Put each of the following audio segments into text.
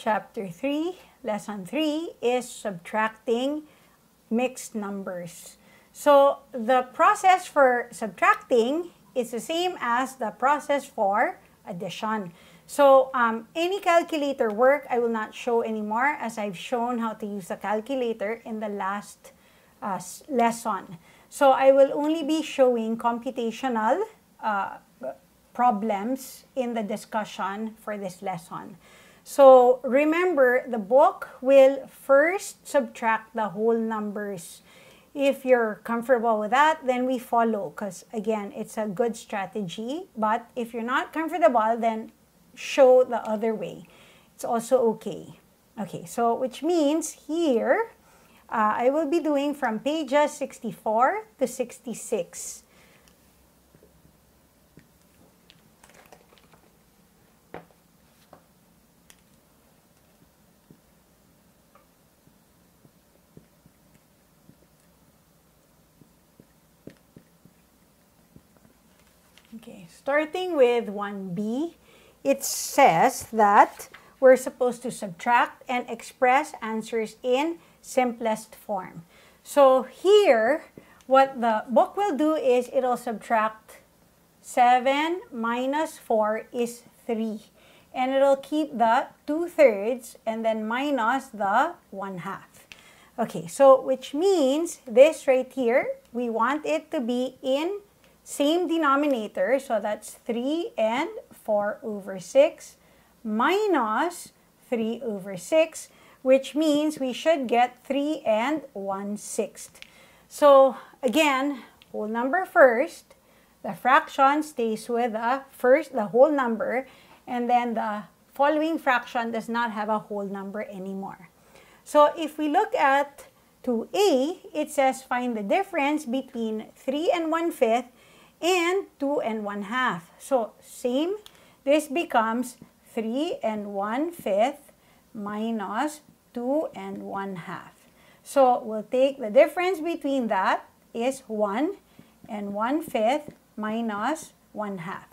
chapter 3, lesson 3 is subtracting mixed numbers. So the process for subtracting is the same as the process for addition. So um, any calculator work I will not show anymore as I've shown how to use the calculator in the last uh, lesson. So I will only be showing computational uh, problems in the discussion for this lesson. So remember, the book will first subtract the whole numbers. If you're comfortable with that, then we follow because again, it's a good strategy. But if you're not comfortable, then show the other way. It's also okay. Okay, so which means here, uh, I will be doing from pages 64 to 66. Okay, starting with 1b, it says that we're supposed to subtract and express answers in simplest form. So here, what the book will do is it'll subtract 7 minus 4 is 3. And it'll keep the 2 thirds and then minus the 1 half. Okay, so which means this right here, we want it to be in same denominator. So that's 3 and 4 over 6 minus 3 over 6 which means we should get 3 and 1 sixth. So again, whole number first, the fraction stays with the first, the whole number, and then the following fraction does not have a whole number anymore. So if we look at 2a, it says find the difference between 3 and 1 fifth and 2 and 1 half. So same, this becomes 3 and 1 fifth minus 2 and 1 half. So we'll take the difference between that is 1 and 1 fifth minus 1 half.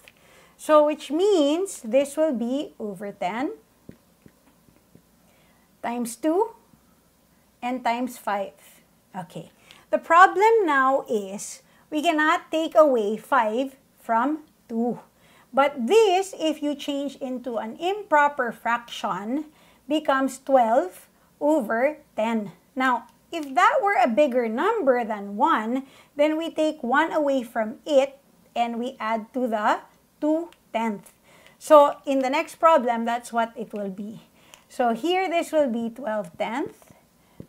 So which means this will be over 10 times 2 and times 5. Okay. The problem now is we cannot take away 5 from 2. But this, if you change into an improper fraction, becomes 12 over 10. Now, if that were a bigger number than 1, then we take 1 away from it and we add to the 2 tenth. So in the next problem, that's what it will be. So here this will be 12 tenth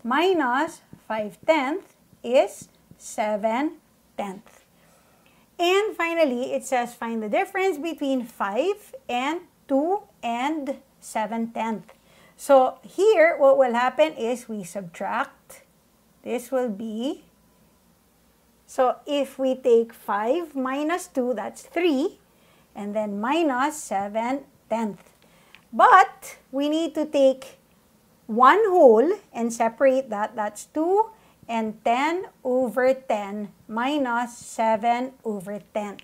minus 5 tenth is 7 tenth. And finally, it says find the difference between 5 and 2 and 7 tenth. So here, what will happen is we subtract. This will be, so if we take 5 minus 2, that's 3. And then minus 7 tenth. But we need to take one whole and separate that. That's 2 and 10 over 10 minus 7 over 10.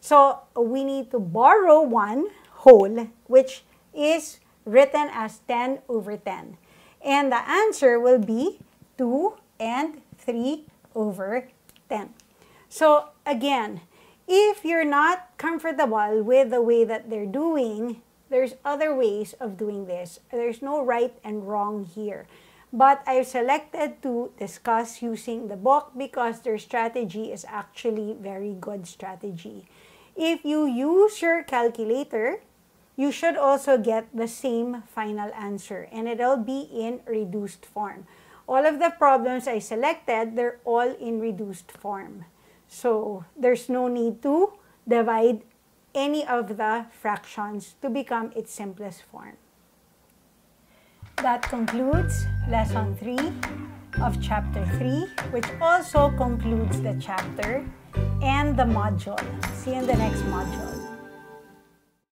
So we need to borrow one whole, which is written as 10 over 10. And the answer will be 2 and 3 over 10. So again, if you're not comfortable with the way that they're doing, there's other ways of doing this. There's no right and wrong here. But I've selected to discuss using the book because their strategy is actually very good strategy. If you use your calculator, you should also get the same final answer and it'll be in reduced form. All of the problems I selected, they're all in reduced form. So there's no need to divide any of the fractions to become its simplest form. That concludes lesson 3 of chapter 3, which also concludes the chapter and the module. See you in the next module.